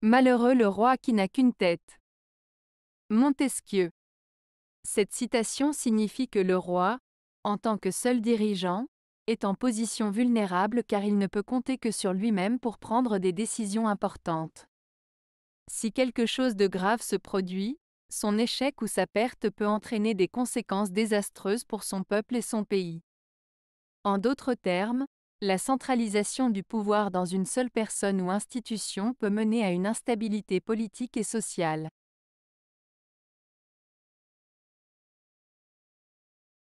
Malheureux le roi qui n'a qu'une tête. Montesquieu. Cette citation signifie que le roi, en tant que seul dirigeant, est en position vulnérable car il ne peut compter que sur lui-même pour prendre des décisions importantes. Si quelque chose de grave se produit, son échec ou sa perte peut entraîner des conséquences désastreuses pour son peuple et son pays. En d'autres termes, la centralisation du pouvoir dans une seule personne ou institution peut mener à une instabilité politique et sociale.